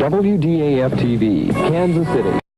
WDAF TV, Kansas City.